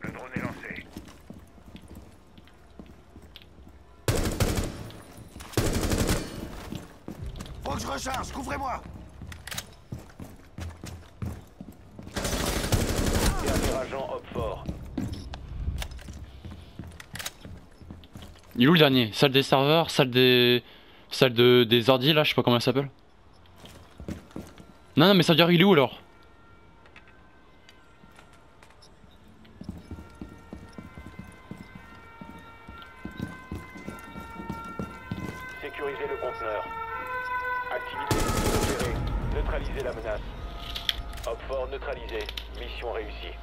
Le drone est lancé. Faut que je recharge, couvrez-moi Dernier agent hop fort. Il est où le dernier? Salle des serveurs, salle des. Salle de... des ordi là, je sais pas comment elle s'appelle. Non, non, mais ça veut dire il est où alors? Sécurisez le conteneur. Activité opérée. Neutralisez la menace. Hop fort neutralisé. Mission réussie.